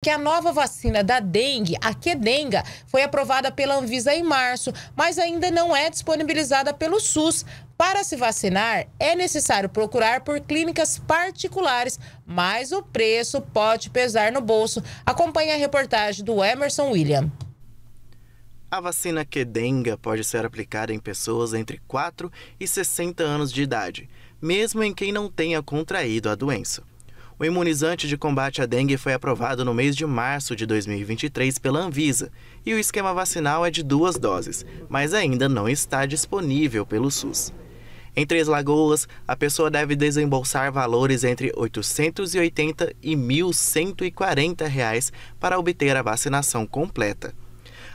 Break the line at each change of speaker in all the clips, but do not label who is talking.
que a nova vacina da dengue, a Quedenga, foi aprovada pela Anvisa em março, mas ainda não é disponibilizada pelo SUS. Para se vacinar, é necessário procurar por clínicas particulares, mas o preço pode pesar no bolso. Acompanhe a reportagem do Emerson William.
A vacina Quedenga pode ser aplicada em pessoas entre 4 e 60 anos de idade, mesmo em quem não tenha contraído a doença. O imunizante de combate à dengue foi aprovado no mês de março de 2023 pela Anvisa e o esquema vacinal é de duas doses, mas ainda não está disponível pelo SUS. Em Três Lagoas, a pessoa deve desembolsar valores entre R$ 880 e 1.140 reais para obter a vacinação completa.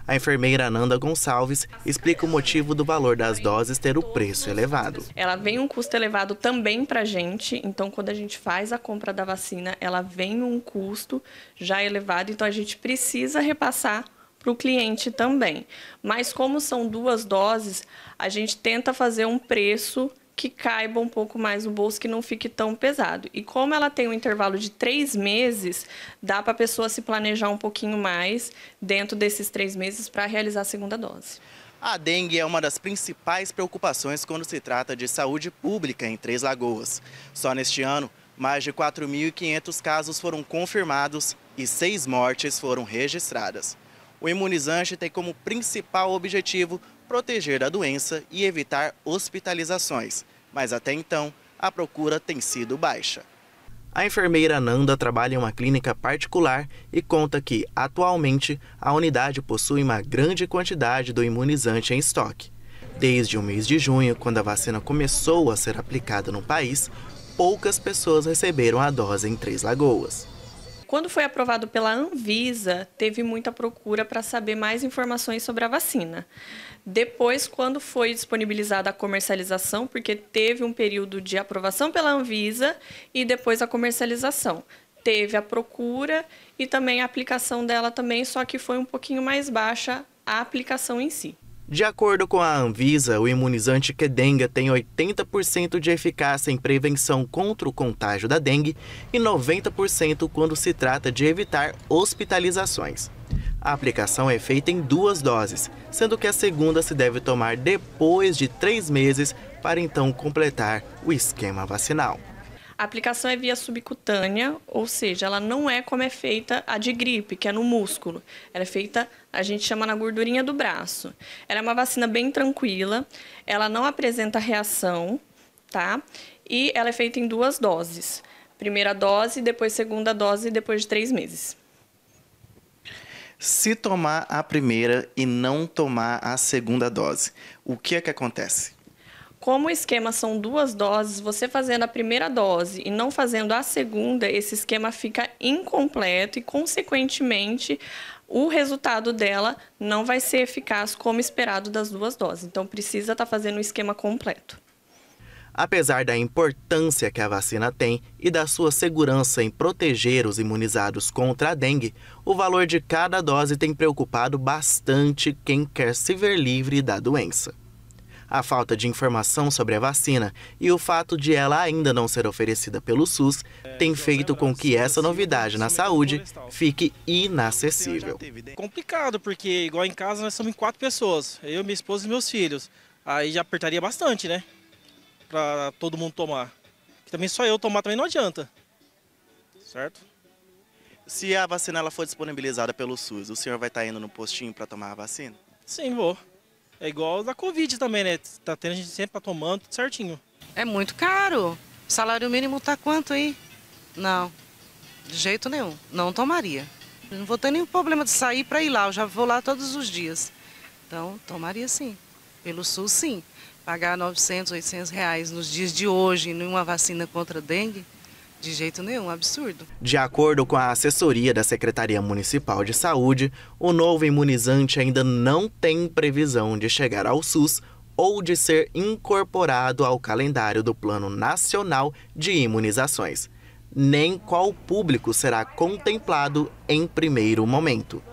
A enfermeira Ananda Gonçalves explica o motivo do valor das doses ter o preço elevado.
Ela vem um custo elevado também para a gente, então quando a gente faz a compra da vacina, ela vem um custo já elevado, então a gente precisa repassar para o cliente também. Mas como são duas doses, a gente tenta fazer um preço que caiba um pouco mais no bolso, que não fique tão pesado. E como ela tem um intervalo de três meses, dá para a pessoa se planejar um pouquinho mais dentro desses três meses para realizar a segunda dose.
A dengue é uma das principais preocupações quando se trata de saúde pública em Três Lagoas. Só neste ano, mais de 4.500 casos foram confirmados e seis mortes foram registradas. O imunizante tem como principal objetivo proteger da doença e evitar hospitalizações, mas até então a procura tem sido baixa. A enfermeira Nanda trabalha em uma clínica particular e conta que, atualmente, a unidade possui uma grande quantidade do imunizante em estoque. Desde o mês de junho, quando a vacina começou a ser aplicada no país, poucas pessoas receberam a dose em Três Lagoas.
Quando foi aprovado pela Anvisa, teve muita procura para saber mais informações sobre a vacina. Depois, quando foi disponibilizada a comercialização, porque teve um período de aprovação pela Anvisa e depois a comercialização. Teve a procura e também a aplicação dela também, só que foi um pouquinho mais baixa a aplicação em si.
De acordo com a Anvisa, o imunizante Kedenga tem 80% de eficácia em prevenção contra o contágio da dengue e 90% quando se trata de evitar hospitalizações. A aplicação é feita em duas doses, sendo que a segunda se deve tomar depois de três meses para então completar o esquema vacinal.
A aplicação é via subcutânea, ou seja, ela não é como é feita a de gripe, que é no músculo. Ela é feita, a gente chama na gordurinha do braço. Ela é uma vacina bem tranquila, ela não apresenta reação, tá? E ela é feita em duas doses. Primeira dose, depois segunda dose, depois de três meses.
Se tomar a primeira e não tomar a segunda dose, o que é que acontece?
Como o esquema são duas doses, você fazendo a primeira dose e não fazendo a segunda, esse esquema fica incompleto e, consequentemente, o resultado dela não vai ser eficaz como esperado das duas doses. Então, precisa estar tá fazendo o esquema completo.
Apesar da importância que a vacina tem e da sua segurança em proteger os imunizados contra a dengue, o valor de cada dose tem preocupado bastante quem quer se ver livre da doença. A falta de informação sobre a vacina e o fato de ela ainda não ser oferecida pelo SUS tem feito com que essa novidade na saúde fique inacessível.
Complicado, porque igual em casa nós somos em quatro pessoas, eu, minha esposa e meus filhos. Aí já apertaria bastante, né? Para todo mundo tomar. Também só eu tomar também não adianta. Certo?
Se a vacina ela for disponibilizada pelo SUS, o senhor vai estar indo no postinho para tomar a vacina?
Sim, vou. É igual da Covid também, né? Tá tendo a gente sempre tá tomando tudo certinho.
É muito caro. Salário mínimo tá quanto aí? Não, de jeito nenhum. Não tomaria. Não vou ter nenhum problema de sair para ir lá. Eu já vou lá todos os dias. Então, tomaria sim. Pelo SUS, sim. Pagar 900, 800 reais nos dias de hoje numa vacina contra dengue, de jeito nenhum, absurdo.
De acordo com a assessoria da Secretaria Municipal de Saúde, o novo imunizante ainda não tem previsão de chegar ao SUS ou de ser incorporado ao calendário do Plano Nacional de Imunizações, nem qual público será contemplado em primeiro momento.